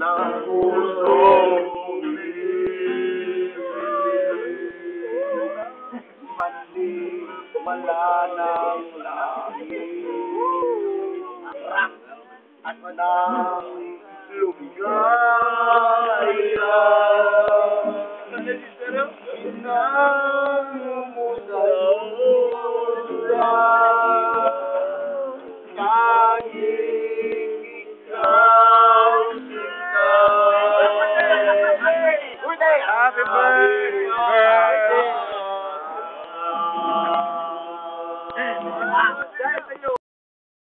ng pusong Mandi, wala nang langit. At walang lumigaya. Inangumusalusa. happy birthday.